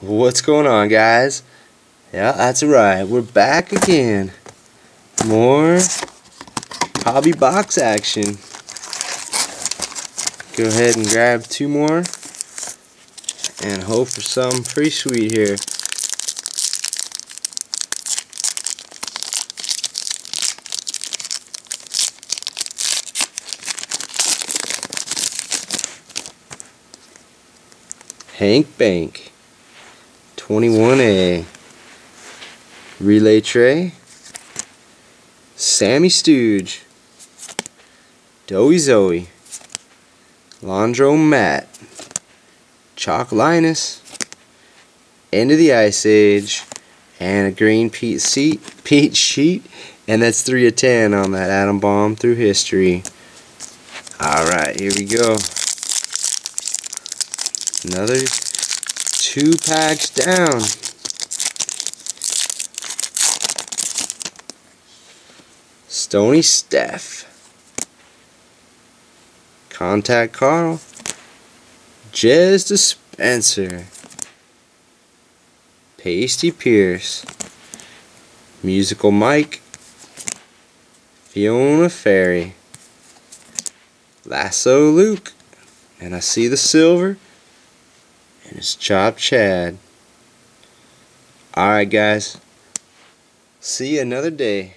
What's going on guys? Yeah, that's right. We're back again. More hobby box action. Go ahead and grab two more and hope for some pretty sweet here. Hank Bank 21A Relay Tray Sammy Stooge. Doughy Zoe Laundro Matt. Chalk Linus. End of the Ice Age. And a green Pete, seat, sheet. And that's 3 of 10 on that atom bomb through history. Alright here we go. Another two packs down. Stony Steph. Contact Carl. Jez Dispenser. Pasty Pierce. Musical Mike. Fiona Ferry. Lasso Luke. And I see the silver and it's Chop Chad. Alright guys, see you another day.